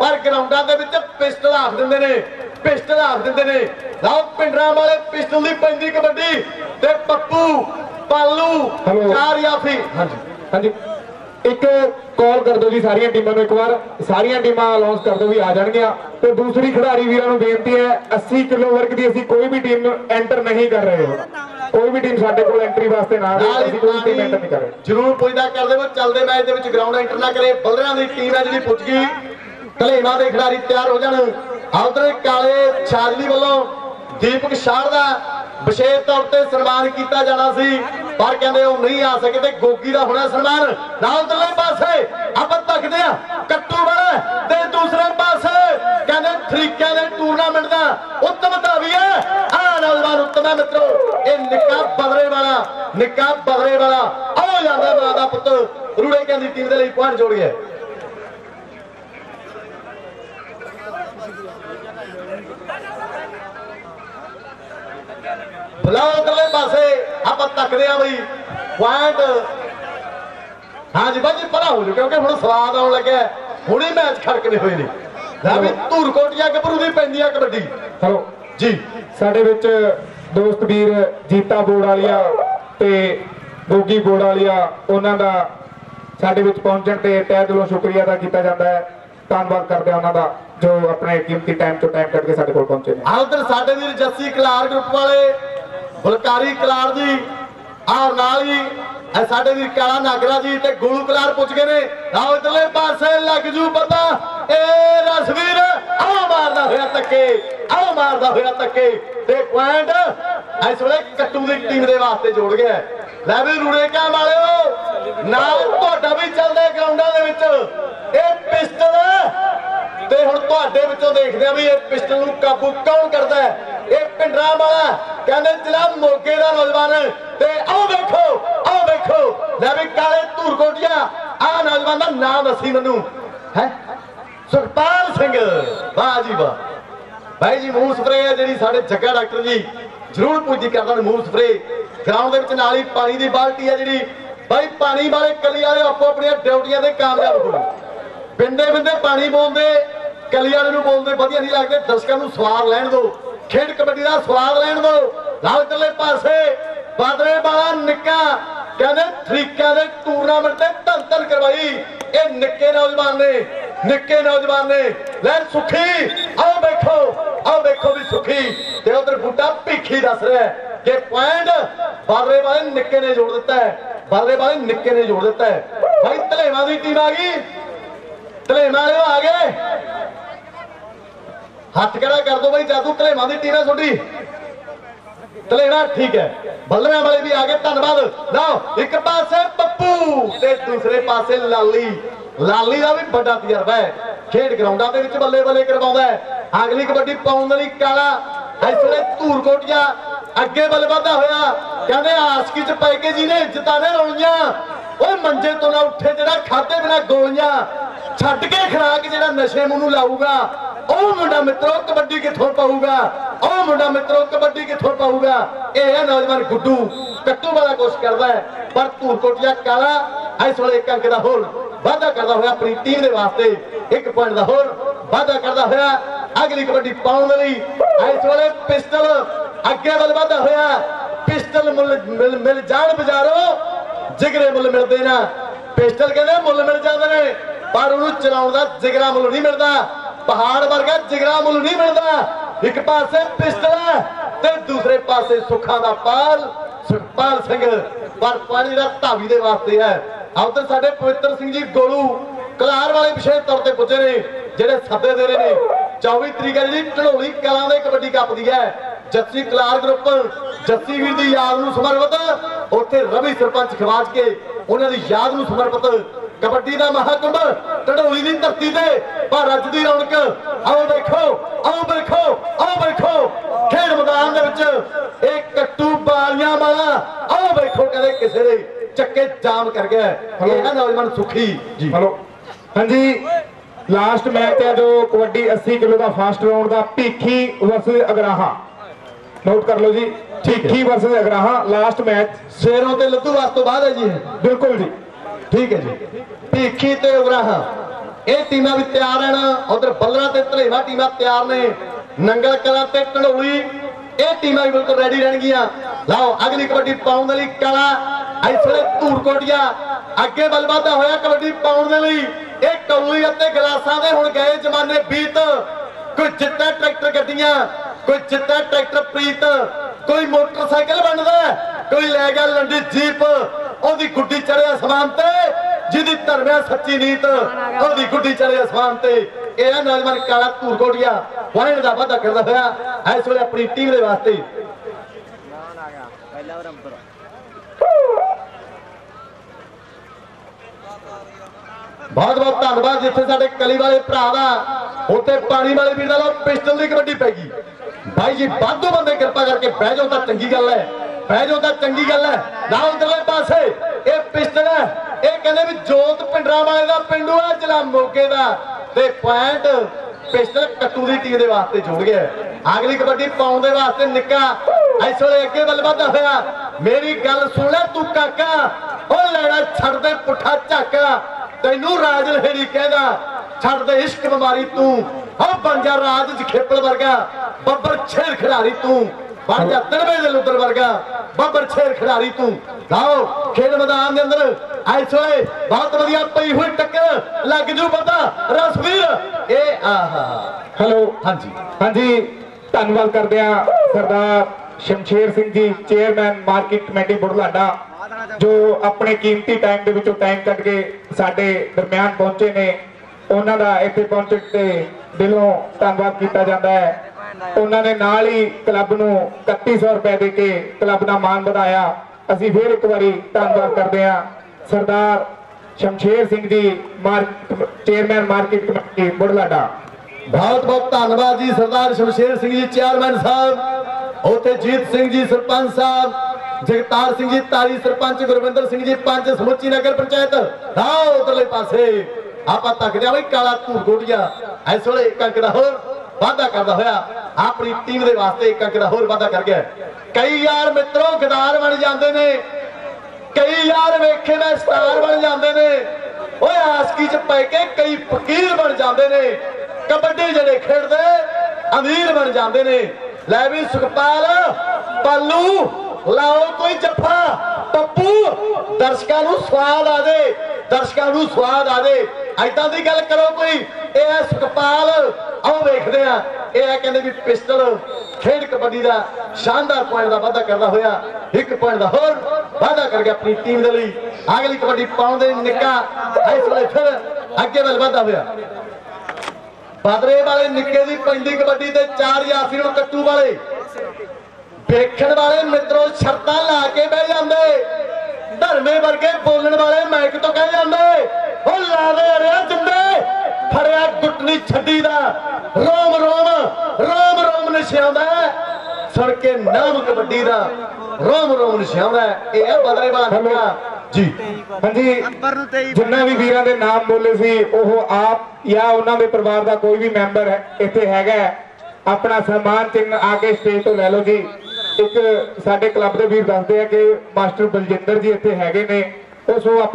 ਪਰ ਗਰਾਊਂਡਾਂ ਦੇ ਵਿੱਚ ਪਿਸਟਲ ਆਖ ਦਿੰਦੇ ਨੇ ਪਿਸਟਲ ਆਖ ਦਿੰਦੇ ਨੇ। ਲਓ ਪਿੰਡਰਾਂ ਵਾਲੇ ਪਿਸਟਲ ਦੀ ਪੈਂਦੀ ਕਬੱਡੀ ਤੇ ਪੱਪੂ ਪਾਲੂ. ਚਾਰ ਯਾਫੀ ਹਾਂਜੀ ਹਾਂਜੀ। ਇੱਕ ਕਾਲ ਕਰ ਦਿਓ ਜੀ ਸਾਰੀਆਂ ਟੀਮਾਂ ਨੂੰ ਇੱਕ ਵਾਰ। ਸਾਰੀਆਂ ਟੀਮਾਂ ਅਨਾਉਂਸ ਕਰ ਦਿਓ ਵੀ ਆ ਜਾਣਗੀਆਂ। ਤੇ ਦੂਸਰੀ ਖਿਡਾਰੀ ਵੀਰਾਂ ਨੂੰ ਬੇਨਤੀ ਹੈ 80 ਕਿਲੋ ਵਰਗ ਦੀ ਅਸੀਂ ਕੋਈ ਵੀ ਟੀਮ ਨੂੰ ਐਂਟਰ ਨਹੀਂ ਕਰ ਰਹੇ। ਕੋਈ ਵੀ ਟੀਮ ਸਾਡੇ ਕੋਲ ਐਂਟਰੀ ਵਾਸਤੇ ਨਾ ਆਵੇ ਅਸੀਂ ਕੋਈ ਟੀਮ ਐਂਟਰ ਨਹੀਂ ਕਰ ਰਹੇ। ਜਰੂਰ ਪੁੱਛਦਾ ਕਰਦੇ ਹੋ ਚੱਲਦੇ ਮੈਚ ਦੇ ਵਿੱਚ ਗਰਾਊਂਡ ਐਂਟਰ ਨਾ ਕਰੇ। ਬਲਦਰਾਂ ਦੀ ਟੀਮ ਹੈ ਜਿਹੜੀ ਪੁੱਜ ਗਈ। ਧਲੇਵਾ ਦੇ ਖਿਡਾਰੀ ਤਿਆਰ ਹੋ ਜਾਣ। ਆਉਦਰ ਕਾਲੇ ਛਾਜਲੀ ਵੱਲੋਂ ਦੀਪਕ ਸ਼ਾਹ ਦਾ ਵਿਸ਼ੇਸ਼ ਤੌਰ ਤੇ ਸਨਮਾਨ ਕੀਤਾ ਜਾਣਾ ਸੀ। ਪਰ ਕਹਿੰਦੇ ਉਹ ਨਹੀਂ ਆ ਸਕੇ ਤੇ ਗੋਗੀ ਦਾ ਹੋਣਾ ਸਨਮਾਨ। ਨਾਲ ਉਧਰਲੇ ਪਾਸੇ ਆਪਾਂ ਤੱਕਦੇ ਆ ਕੱਟੂ ਵਾਲਾ ਤੇ ਦੂਸਰੇ ਪਾਸੇ ਕਹਿੰਦੇ ਤਰੀਕਿਆਂ ਦੇ ਟੂਰਨਾਮੈਂਟ ਦਾ ਉੱਤਮਤਾ ਵੀ ਹੈ। ਆ ਨੌਜਵਾਨ ਉੱਤਮ ਹੈ ਮਿੱਤਰੋ। ਇਹ ਨਿੱਕਾ ਬਦਰੇ ਵਾਲਾ, ਨਿੱਕਾ ਬਦਰੇ ਵਾਲਾ। ਆਓ ਜਾਂਦਾ ਮਾਂ ਦਾ ਪੁੱਤ ਰੂੜੇ ਕਹਿੰਦੀ ਟੀਮ ਦੇ ਲਈ ਪੁਆਇੰਟ ਜੋੜ ਉਧਰਲੇ ਪਾਸੇ ਆਪਾਂ ਤੱਕਦੇ ਆ ਬਈ। ਪੁਆਇੰਟ ਹਾਂਜੀ ਬਾਜੀ ਪਰਾ ਹੋ ਜਾ ਕਿਉਂਕਿ ਹੁਣ ਸਵਾਦ ਆਉਣ ਲੱਗਿਆ ਹੁਣੇ ਮੈਚ ਖੜਕਦੇ ਹੋਏ ਨੇ। ਲੈ ਵੀ ਧੂਰ ਕੋਟੀਆਂ ਗੱਭਰੂ ਦੀ ਪੈਂਦੀ ਆ ਕਬੱਡੀ। ਚਲੋ। ਜੀ। ਸਾਡੇ ਵਿੱਚ ਦੋਸਤ ਵੀਰ ਜੀਤਾ ਬੋੜ ਵਾਲੀਆ ਤੇ ਗੋਗੀ ਬੋੜ ਵਾਲੀਆ ਉਹਨਾਂ ਦਾ ਸਾਡੇ ਵਿੱਚ ਪਹੁੰਚਣ ਤੇ ਤਹਿ ਦਿਲੋਂ ਸ਼ੁਕਰੀਆ ਅਦਾ ਕੀਤਾ ਜਾਂਦਾ ਹੈ। ਧੰਨਵਾਦ ਕਰਦੇ ਹਾਂ ਉਹਨਾਂ ਦਾ, ਜੋ ਆਪਣੇ ਕੀਮਤੀ ਟਾਈਮ ਤੋਂ ਟਾਈਮ ਕੱਢ ਕੇ ਸਾਡੇ ਕੋਲ ਪਹੁੰਚੇ ਨੇ। ਆ ਉਧਰ ਸਾਡੇ ਵੀਰ ਜੱਸੀ ਕਲਾਰ ਗਰੁੱਪ ਵਾਲੇ, ਬਲਕਾਰੀ ਕਲਾਰ ਜੀ, ਆਹ ਨਾਲ ਹੀ ਸਾਡੇ ਵੀਰ ਕਾਲਾ ਨਾਗਰਾ ਜੀ ਤੇ ਗੁਰੂ ਕਲਾਰ ਪੁੱਜ ਗਏ ਨੇ। ਆਓ ਇਧਰਲੇ ਪਾਸੇ ਲੱਗ ਜੂ ਪਤਾ ਏ ਰਸਵੀਰ ਆਓ ਮਾਰਦਾ ਹੋਇਆ ਤੱਕੇ ਆਓ ਮਾਰਦਾ ਹੋਇਆ ਤੱਕੇ ਤੇ ਪੁਆਇੰਟ ਇਸ ਵੇਲੇ ਕੱਟੂ ਦੀ ਟੀਮ ਦੇ ਵਾਸਤੇ ਜੋੜ ਗਿਆ ਲੈ ਵੀ ਰੂੜੇ ਵਾਲਿਓ, ਨਾਲ ਤੁਹਾਡਾ ਵੀ ਚੱਲਦਾ ਗਰਾਊਂਡਾਂ ਦੇ ਵਿੱਚ। ਹੁਣ ਤੁਹਾਡੇ ਵਿੱਚੋਂ ਦੇਖਦੇ ਆ ਵੀ ਇਹ ਪਿਸਟਲ ਨੂੰ ਕਾਬੂ ਕੌਣ ਕਰਦਾ ਹੈ। ਇਹ ਪਿੰਡਰਾ ਵਾਲਾ ਕਹਿੰਦੇ ਜ਼ਿਲ੍ਹਾ ਮੋਗੇ ਦਾ ਨੌਜਵਾਨ ਤੇ ਆਓ ਵੇਖੋ ਆਓ ਵੇਖੋ। ਲੈ ਵੀ ਕਾਲੇ ਧੂਰ ਕੋਟੀਆਂ ਆ ਨੌਜਵਾਨ ਦਾ ਨਾਮ ਦੱਸੀ ਮੈਨੂੰ। ਹੈ? ਸੁਖਪਾਲ ਸਿੰਘ। ਵਾਹ ਜੀ ਵਾਹ। ਭਾਈ ਜੀ, ਮੂੰਹ ਸਪਰੇ ਹੈ ਜਿਹੜੀ ਸਾਡੇ ਜੱਗਾ ਡਾਕਟਰ ਜੀ। ਜ਼ਰੂਰ ਪੂਜੀ ਕਰਦਾ ਮੂੰਹ ਸਪਰੇ ਗਰਾਊਂਡ ਦੇ ਵਿੱਚ ਨਾਲ ਹੀ ਪਾਣੀ ਦੀ ਬਾਲਟੀ ਹੈ ਜਿਹੜੀ। ਭਾਈ ਪਾਣੀ ਵਾਲੇ ਕਲੀ ਵਾਲੇ ਆਪੋ ਆਪਣੀਆਂ ਡਿਊਟੀਆਂ ਤੇ ਕਾਮਯਾਬ ਹੋਣ ਬਿੰਦੇ ਬਿੰਦੇ ਪਾਣੀ ਪਾਉਂਦੇ। ਕਲੀ ਵਾਲੇ ਨੂੰ ਬੋਲਦੇ, ਵਧੀਆ ਨਹੀਂ ਲੱਗਦੇ, ਦਰਸ਼ਕਾਂ ਨੂੰ ਸਵਾਦ ਲੈਣ ਦਿਓ। ਖੇਡ ਕਬੱਡੀ ਦਾ ਸਵਾਦ ਲੈਣ ਦਿਓ। ਨਾਲ ਪਾਸੇ, ਬਾਦਰੇ ਵਾਲਾ ਨਿੱਕਾ, ਕਹਿੰਦੇ ਤਰੀਕਿਆਂ ਦੇ ਟੂਰਨਾਮੈਂਟ ਤੇ ਧੰਨ ਧੰਨ ਕਰਵਾਈ। ਇਹ ਨਿੱਕੇ ਨੌਜਵਾਨ ਨੇ, ਨਿੱਕੇ ਨੌਜਵਾਨ ਨੇ। ਲੈ ਸੁਖੀ, ਆਓ ਵੇਖੋ ਆਓ ਵੇਖੋ ਵੀ ਸੁਖੀ। ਤੇ ਉਧਰ ਬੁੱਢਾ ਭੀਖੀ ਦੱਸ ਰਿਹਾ ਕਿ ਪੁਆਇੰਟ ਬਾਦਰੇ ਵਾਲੇ ਨਿੱਕੇ ਨੇ ਜੋੜ ਦਿੱਤਾ ਹੈ। ਬਾਦਰੇ ਵਾਲੇ ਨਿੱਕੇ ਨੇ ਜੋੜ ਦਿੱਤਾ ਹੈ। ਭਾਈ, ਧਲੇਵਾਂ ਦੀ ਟੀਮ ਆ ਗਈ। ਧਲੇਵਾਂ ਵਾਲੇ ਆ ਗਏ। ਹੱਥ ਖੜਾ ਕਰ ਦੋ ਬਈ, ਜਾਦੂ ਧਲੇਵਾਂ ਦੀ ਟੀਮ ਹੈ ਤੁਹਾਡੀ। ਧਲੇਵਾ ਠੀਕ ਹੈ। ਬੱਲਰਾਂ ਵਾਲੇ ਵੀ ਆ ਗਏ, ਧੰਨਵਾਦ। ਲਓ, ਇੱਕ ਪਾਸੇ ਪੱਪੂ ਤੇ ਦੂਸਰੇ ਪਾਸੇ ਲਾਲੀ। ਲਾਲੀ ਦਾ ਵੀ ਵੱਡਾ ਤਜਰਬਾ ਹੈ। ਖੇਡ ਗਰਾਊਂਡਾਂ ਦੇ ਵਿੱਚ ਬੱਲੇ ਬੱਲੇ ਕਰਵਾਉਂਦਾ ਹੈ। ਅਗਲੀ ਕਬੱਡੀ ਪਾਉਣ ਵਾਲੀ ਕਾਲਾ ਇਸ ਵੇਲੇ ਧੂਰ ਕੋਟੀਆਂ ਅੱਗੇ ਬੱਲ ਵਧਦਾ ਹੋਇਆ। ਕਹਿੰਦੇ ਆਸਕੀ ਚ ਪੈ ਕੇ ਜੀ ਨੇ ਇੱਜ਼ਤਾਂ ਨੇ ਰੋਲੀਆਂ ਓਏ ਮੰਜੇ ਤੋਂ ਨਾ ਉੱਠੇ ਜਿਹੜਾ ਖਾਦੇ ਬਿਨਾ ਗੋਲੀਆਂ। ਛੱਡ ਕੇ ਖਰਾਕ ਜਿਹੜਾ ਨਸ਼ੇ ਮੂੰਹ ਨੂੰ ਲਾਊਗਾ। ਉਹ ਮੁੰਡਾ ਮਿੱਤਰੋ ਕਬੱਡੀ ਕਿੱਥੋਂ ਪਾਊਗਾ? ਉਹ ਮੁੰਡਾ ਮਿੱਤਰੋ ਕਬੱਡੀ ਕਿੱਥੋਂ ਪਾਊਗਾ? ਇਹ ਹੈ ਨੌਜਵਾਨ ਗੁੱਡੂ। ਕੱਟੂ ਵਾਲਾ ਕੋਸ਼ਿਸ਼ ਕਰਦਾ ਹੈ, ਪਰ ਧੂਰ ਕਾਲਾ, ਇਸ ਵੇਲੇ ਇੱਕ ਅੰਕ ਦਾ ਹੋਰ ਵਾਅਦਾ ਕਰਦਾ ਹੋਇਆ ਆਪਣੀ ਟੀਮ ਦੇ ਵਾਸਤੇ, ਇੱਕ ਪੁਆਇੰਟ ਦਾ ਹੋਰ ਵਾਅਦਾ ਕਰਦਾ ਹੋਇਆ, ਅਗਲੀ ਕਬੱਡੀ ਪਾਉਣ ਲਈ, ਇਸ ਵੇਲੇ ਪਿਸਟਲ ਅੱਗੇ ਵੱਲ ਵਧਦਾ ਹੋਇਆ, ਪਿਸਟਲ ਮੁੱਲ ਮਿਲ ਮਿਲ ਜਾਣ ਬਜ਼ਾਰੋ, ਜਿਗਰੇ ਮੁੱਲ ਮਿਲਦੇ ਨਾ। ਪਿਸਟਲ ਕਹਿੰਦੇ ਮੁੱਲ ਮਿਲ ਜਾਂਦੇ ਨੇ, ਪਰ ਉਹਨੂੰ ਚਲਾਉਣ ਦਾ ਜਿਗਰਾ ਮੁੱਲ ਨਹੀਂ ਮਿਲਦਾ। ਪਹਾੜ ਵਰਗਾ ਜਿਗਰਾ ਮੁੱਲ ਨਹੀਂ ਮਿਲਦਾ। ਇੱਕ ਪਾਸੇ ਪਿਸਟਲ ਤੇ ਦੂਸਰੇ ਪਾਸੇ ਸੁੱਖਾਂ ਦਾ ਪਾਲ। ਸੁਖਪਾਲ ਸਿੰਘ ਪਰ ਪਾਣੀ ਦਾ ਧਾਵੀ ਦੇ ਵਾਸਤੇ ਹੈ। ਆਉਦਰ ਸਾਡੇ ਪਵਿੱਤਰ ਸਿੰਘ ਜੀ ਗੋਲੂ ਕਲਾਰ ਵਾਲੇ ਵਿਸ਼ੇਸ਼ ਤੌਰ ਤੇ ਪੁੱਜੇ ਨੇ, ਜਿਹੜੇ ਸੱਦੇ ਦੇ ਰਹੇ ਨੇ। 24 ਤਰੀਕ ਹੈ ਜਿਹੜੀ ਢਲੋਲੀ ਕਲਾਂ ਦੇ ਕਬੱਡੀ ਕੱਪ ਦੀ ਹੈ। ਜੱਸੀ ਕਲਾਰ ਗਰੁੱਪ, ਜੱਸੀ ਵੀਰ ਦੀ ਯਾਦ ਨੂੰ ਸਮਰਪਿਤ। ਉੱਥੇ ਰਵੀ ਸਰਪੰਚ ਖਵਾਜ ਕੇ ਉਹਨਾਂ ਦੀ ਯਾਦ ਨੂੰ ਸਮਰਪਿਤ। ਕਬੱਡੀ ਦਾ ਮਹਾਕੁੰਭ ਢਡੋਲੀ ਦੀ ਧਰਤੀ ਤੇ ਪਰ ਅੱਜ ਦੀ ਰੌਣਕ ਆਓ ਦੇਖੋ ਆਓ ਦੇਖੋ ਆਓ ਦੇਖੋ। ਖੇਡ ਮੈਦਾਨ ਦੇ ਵਿੱਚ ਇਹ ਕੱਟੂ ਬਾਲੀਆਂ ਵਾਲਾ ਆਓ ਦੇਖੋ ਕਹਿੰਦੇ ਕਿਸੇ ਦੇ ਚੱਕੇ ਜਾਮ ਕਰ ਗਿਆ। ਇਹ ਹੈ ਨੌਜਵਾਨ ਸੁਖੀ। ਜੀ। ਹਲੋ। ਹਾਂਜੀ ਲਾਸਟ ਮੈਚ ਹੈ ਜੋ ਕਬੱਡੀ 80 ਕਿਲੋ ਦਾ ਫਾਸਟ ਰਾਉਂਡ ਦਾ ਭੀਖੀ ਵਰਸਸ ਅਗਰਾਹਾ। ਨੋਟ ਕਰ ਲਓ ਜੀ Bhikhi versus Agraha last match Sheron ਤੇ ਲੱਦੂ ਵਾਸ ਤੋਂ ਬਾਅਦ ਹੈ ਜੀ। ਬਿਲਕੁਲ ਜੀ। ਠੀਕ ਹੈ ਜੀ। ਭੀਖੀ ਤੇ ਉਗਰਾਹਾਂ ਇਹ ਟੀਮਾਂ ਵੀ ਤਿਆਰ ਹਨ ਉਧਰ ਬੱਲਰਾ ਤੇ ਧਲੇਵਾ ਟੀਮਾਂ ਤਿਆਰ ਨੇ। ਨੰਗਲ ਕਲਾ ਤੇ ਢੰਡੋਲੀ ਇਹ ਟੀਮਾਂ ਵੀ ਬਿਲਕੁਲ ਰੈਡੀ ਰਹਿਣਗੀਆਂ। ਲਓ, ਅਗਲੀ ਕਬੱਡੀ ਪਾਉਣ ਦੇ ਲਈ ਕਲਾ। ਇਸ ਵੇਲੇ ਧੂਰਕੋਟੀਆ। ਅੱਗੇ ਵੱਲ ਵਧਦਾ ਹੋਇਆ ਕਬੱਡੀ ਪਾਉਣ ਦੇ ਲਈ। ਇਹ ਕੌਲੀ ਅਤੇ ਗਲਾਸਾਂ ਦੇ ਹੁਣ ਗਏ ਜ਼ਮਾਨੇ ਬੀਤ। ਕੋਈ ਜਿੱਤਾ ਟਰੈਕਟਰ ਗੱਡੀਆਂ। ਕੋਈ ਜਿੱਤਾ ਟਰੈਕਟਰ ਪ੍ਰੀਤ। ਕੋਈ ਮੋਟਰਸਾਈਕਲ ਬਣਦਾ। ਕੋਈ ਲੈ ਗਿਆ ਲੰਡੀ ਜੀਪ। ਉਹਦੀ ਗੁੱਡੀ ਚੜਿਆ ਸਮਾਨ ਤੇ ਜਿਹਦੀ ਧਰਮਿਆ ਸੱਚੀ ਨੀਤ, ਉਹਦੀ ਗੁੱਡੀ ਚੜਿਆ ਅਸਮਾਨ ਤੇ। ਇਹ ਨੌਜਵਾਨ ਕਾਲਾ ਧੂਰਕੋਟੀਆ ਪੁਆਇੰਟ ਦਾ ਵਾਧਾ ਕਰਦਾ ਹੋਇਆ, ਇਸ ਵੇਲੇ ਆਪਣੀ ਟੀਮ ਦੇ ਵਾਸਤੇ। ਬਹੁਤ ਬਹੁਤ ਧੰਨਵਾਦ, ਜਿੱਥੇ ਸਾਡੇ ਕਲੀ ਵਾਲੇ ਭਰਾ ਦਾ, ਉੱਥੇ ਪਾਣੀ ਵਾਲੇ ਵੀਰ ਦਾ ਪਿਸਟਲ ਦੀ ਕਬੱਡੀ ਪੈ ਗਈ। ਭਾਈ ਜੀ, ਵਾਧੂ ਬੰਦੇ ਕਿਰਪਾ ਕਰਕੇ ਬਹਿ ਜਾਓ ਤਾਂ ਚੰਗੀ ਗੱਲ ਹੈ, ਬਹਿ ਜਾਓ ਤਾਂ ਚੰਗੀ ਗੱਲ ਹੈ। ਨਾ ਉਧਰਲੇ ਪਾਸੇ, ਇਹ ਪਿਸਟਲ ਹੈ। ਇਹ ਕਹਿੰਦੇ ਵੀ ਜੋਤ ਪਿੰਡਰਾ ਵਾਲੇ ਦਾ ਪਿੰਡੂ ਹੈ ਜ਼ਿਲ੍ਹਾ ਮੋਗੇ ਦਾ। ਤੇ ਪੁਆਇੰਟ ਪਿਸਟਲ ਕੱਟੂ ਦੀ ਟੀਮ ਦੇ ਵਾਸਤੇ ਜੁੜ ਗਿਆ ਅਗਲੀ ਕਬੱਡੀ ਪਾਉਣ ਦੇ ਵਾਸਤੇ ਨਿੱਕਾ, ਇਸ ਵੇਲੇ ਅੱਗੇ ਵੱਲ ਵਧਦਾ ਹੋਇਆ ਮੇਰੀ ਗੱਲ ਸੁਣ ਲੈ ਤੂੰ ਕਾਕਾ। ਉਹ ਲੈਣਾ ਛੱਡ ਦੇ ਪੁੱਠਾ ਝਾਕਾ। ਤੈਨੂੰ ਰਾਜ ਲਹਿਰੀ ਕਹਿੰਦਾ, ਛੱਡ ਦੇ ਇਸ਼ਕ ਬਿਮਾਰੀ ਤੂੰ। ਹੋ ਬਣ ਜਾ ਰਾਜ ਚ ਵਰਗਾ। ਬੱਬਰ ਛੇਰ ਖਿਡਾਰੀ ਤੂੰ। ਬਣ ਜਾ ਤੜਵੇ ਦੇ ਲੁੱਦਰ ਵਰਗਾ। ਬੱਬਰ ਛੇਰ ਖਿਡਾਰੀ ਤੂੰ। ਲਾਓ ਖੇਡ ਮੈਦਾਨ ਦੇ ਅੰਦਰ ਐਸ ਵੇਲੇ ਬਹੁਤ ਵਧੀਆ ਪਈ ਹੋਈ ਟੱਕਰ। ਲੱਗ ਜੂ ਪਤਾ। ਰਸਵੀਰ ਇਹ ਆਹਾ। ਹੈਲੋ ਹਾਂਜੀ। ਹਾਂਜੀ ਧੰਨਵਾਦ ਕਰਦੇ ਆ ਸਰਦਾਰ Shamsher Singh ji chairman market committee Budhlada ਜੋ ਆਪਣੇ ਕੀਮਤੀ ਟਾਈਮ ਦੇ ਵਿੱਚੋਂ ਟਾਈਮ ਕੱਢ ਕੇ ਸਾਡੇ ਦਰਮਿਆਨ ਪਹੁੰਚੇ ਨੇ। ਉਹਨਾਂ ਦਾ ਇੱਥੇ ਪਹੁੰਚਣ ਤੇ ਦਿਲੋਂ ਧੰਨਵਾਦ ਕੀਤਾ ਜਾਂਦਾ ਹੈ। ਉਹਨਾਂ ਨੇ ਨਾਲ ਹੀ ਕਲੱਬ ਨੂੰ 3100 ਰੁਪਏ ਦੇ ਕੇ ਕਲੱਬ ਦਾ ਮਾਣ ਵਧਾਇਆ। ਅਸੀਂ ਫੇਰ ਇੱਕ ਵਾਰੀ ਧੰਨਵਾਦ ਕਰਦੇ ਹਾਂ। ਸਰਦਾਰ Shamsher Singh ji chairman market committee Budhlada ਬਹੁਤ ਬਹੁਤ ਧੰਨਵਾਦ ਜੀ ਸਰਦਾਰ ਸ਼ਮਸ਼ੇਰ ਸਿੰਘ ਜੀ, ਚੇਅਰਮੈਨ ਸਾਹਿਬ। ਉਥੇ ਜੀਤ ਸਿੰਘ ਜੀ, ਸਰਪੰਚ ਸਾਹਿਬ, ਜਗਤਾਰ ਸਿੰਘ ਜੀ ਤਾਰੀ ਸਰਪੰਚ, ਗੁਰਵਿੰਦਰ ਸਿੰਘ ਜੀ ਪੰਚ ਸਮੁੱਚੀ ਨਗਰ ਪੰਚਾਇਤ। ਆਓ ਉਧਰਲੇ ਪਾਸੇ। ਆਪਾਂ ਤੱਕਦੇ ਆ ਬਈ, ਕਾਲਾ ਧੂਰ ਗੋਟੀਆ ਇਸ ਵੇਲੇ ਇੱਕ ਅੰਕ ਦਾ ਹੋਰ ਵਾਅਦਾ ਕਰਦਾ ਹੋਇਆ। ਆਪਣੀ ਟੀਮ ਦੇ ਵਾਸਤੇ ਇੱਕ ਅੰਕ ਦਾ ਹੋਰ ਵਾਅਦਾ ਕਰ ਗਿਆ। ਕਈ ਯਾਰ ਮਿੱਤਰੋ, ਗਦਾਰ ਬਣ ਜਾਂਦੇ ਨੇ। ਕਈ ਯਾਰ ਵੇਖੇ ਦਾ ਸਟਾਰ ਬਣ ਜਾਂਦੇ ਨੇ। ਓਏ ਆਸਕੀ ਚ ਪੈ ਕੇ ਕਈ ਫਕੀਰ ਬਣ ਜਾਂਦੇ ਨੇ। ਕਬੱਡੀ ਜਿਹੜੇ ਖੇਡਦੇ, ਅਮੀਰ ਬਣ ਜਾਂਦੇ ਨੇ। ਲੈ ਵੀ ਸੁਖਪਾਲ, ਪੱਲੂ, ਲਾਓ ਕੋਈ ਜੱਫਾ। ਪੱਪੂ, ਦਰਸ਼ਕਾਂ ਨੂੰ ਸਵਾਦ ਆ ਦੇ ਦਰਸ਼ਕਾਂ ਨੂੰ ਸਵਾਦ ਆ ਦੇ ਐਦਾਂ ਦੀ ਗੱਲ ਕਰੋ ਕੋਈ। ਇਹ ਹੈ ਸੁਖਪਾਲ। ਆਓ ਵੇਖਦੇ ਆ ਇਹ ਆ ਕਹਿੰਦੇ ਵੀ ਪਿਸਟਲ। ਖੇਡ ਕਬੱਡੀ ਦਾ ਸ਼ਾਨਦਾਰ ਪੁਆਇੰਟ ਦਾ ਵਾਧਾ ਕਰਦਾ ਹੋਇਆ। ਇੱਕ ਪੁਆਇੰਟ ਦਾ ਹੋਰ। ਵਾਅਦਾ ਕਰਕੇ ਆਪਣੀ ਟੀਮ ਦੇ ਲਈ ਅਗਲੀ ਕਬੱਡੀ ਪਾਉਣ ਦੇ ਨਿੱਕਾ ਇਸ ਵੇਲੇ ਫਿਰ ਅੱਗੇ ਵੱਲ ਵਾਧਾ ਹੋਇਆ। ਬਦਰੇ ਵਾਲੇ ਨਿੱਕੇ ਦੀ ਪੈਂਦੀ ਕਬੱਡੀ ਤੇ ਚਾਰ ਯਾਸੀ ਨੂੰ ਕੱਟੂ ਵਾਲੇ। ਵੇਖਣ ਵਾਲੇ ਮਿੱਤਰੋ, ਸ਼ਰਤਾਂ ਲਾ ਕੇ ਬਹਿ ਜਾਂਦੇ। ਧਰਮੇ ਵਰਗੇ ਬੋਲਣ ਵਾਲੇ ਮਾਈਕ ਤੋਂ ਕਹਿ ਜਾਂਦੇ। ਉਹ ਲਾ ਦੇ ਅੜਿਆ ਜਿੰਦੇ ਫੜਿਆ ਗੁੱਟਣੀ ਛੱਡੀ ਦਾ। ਰੋਮ ਰੋਮ ਰੋਮ ਰੋਮ ਨਿਸ਼ਾਉਂਦਾ ਸੁਣ ਕੇ ਨਾਮ ਕਬੱਡੀ ਦਾ ਰੋਮ ਰੋਮ ਨਿਸ਼ਾਉਂਦਾ ਇਹ ਹੈ ਬਦਰੇ ਵਾਲਾ ਨਿੱਕਾ ਜੀ। ਹਾਂਜੀ। ਜਿੰਨਾ ਵੀ ਵੀਰਾਂ ਦੇ ਨਾਮ ਬੋਲੇ ਸੀ ਉਹ ਆਪ ਜਾਂ ਉਹਨਾਂ ਦੇ ਪਰਿਵਾਰ ਦਾ ਕੋਈ ਵੀ ਮੈਂਬਰ ਹੈ ਇੱਥੇ ਹੈਗਾ। ਆਪਣਾ ਸਨਮਾਨ ਚਿੰਨ੍ਹ ਆ ਕੇ ਸਟੇਜ ਤੋਂ ਲੈ ਲਓ ਜੀ। ਇੱਕ ਸਾਡੇ ਕਲੱਬ ਦੇ ਵੀਰ ਦੱਸਦੇ ਆ ਕਿ ਮਾਸਟਰ ਬਲਜਿੰਦਰ ਜੀ ਇੱਥੇ ਹੈਗੇ ਨੇ। ਉਸ ਉਹ ਆਪਣੇ